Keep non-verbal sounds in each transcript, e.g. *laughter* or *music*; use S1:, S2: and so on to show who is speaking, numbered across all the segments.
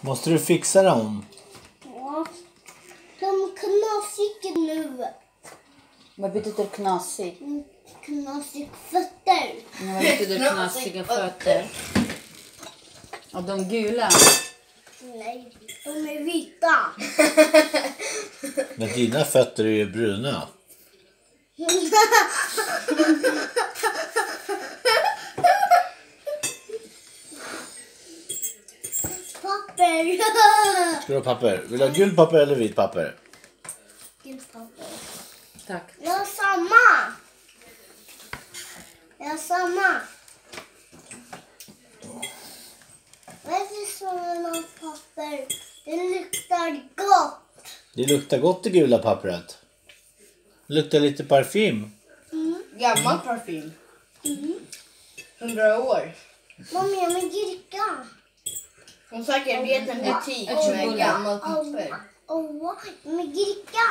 S1: Måste du fixa dem?
S2: Ja. De är knasiga nu.
S3: Vad betyder knasig?
S2: Mm, Knasiga fötter.
S3: Ja, Vad betyder knasiga fötter? Och de gula?
S2: Nej, de är vita.
S1: Men dina fötter är ju bruna. *laughs*
S2: Papper. *laughs*
S1: Ska du ha papper? Vill du ha gult papper eller vit papper?
S2: Gult papper.
S3: Tack.
S2: Jag har samma. Jag har samma. Varför ska man ha papper? Det luktar gott.
S1: Det luktar gott det gula pappret. Det luktar lite parfym.
S4: Gammal parfym. Hundra år.
S2: Mamma, jag med gurka.
S4: Hon vet en butik med gammalt papper.
S2: Åh, med gurka.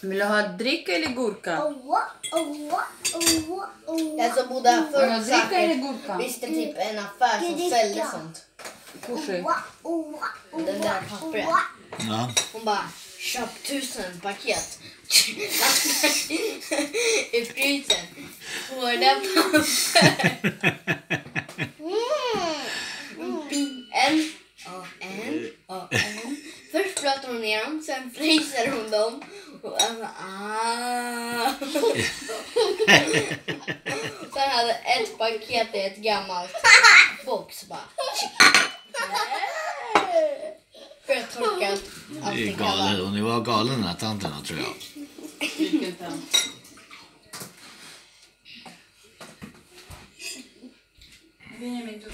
S3: Vill du ha dricka eller gurka?
S2: Åh, åh, åh, åh.
S4: Den som bodde här förr
S3: ha dricka eller
S4: säkert
S3: gurka?
S4: visste typ en affär som
S2: Dricka.
S4: sålde sånt.
S3: Kushi.
S4: Den där pappret.
S1: Ja.
S4: Hon bara, köp tusen paket. *laughs* I frysen. Hårda papper. *laughs* En och en och en. Pratar hon ner dem, sen fryser hon dem. Och alltså, ah. Sen hade ett paket i ett gammalt box bara. För att torka
S1: Det är
S4: allting
S1: galen. Hon var galen den här tanten tror jag.
S3: Vilken tant? Benjamin, du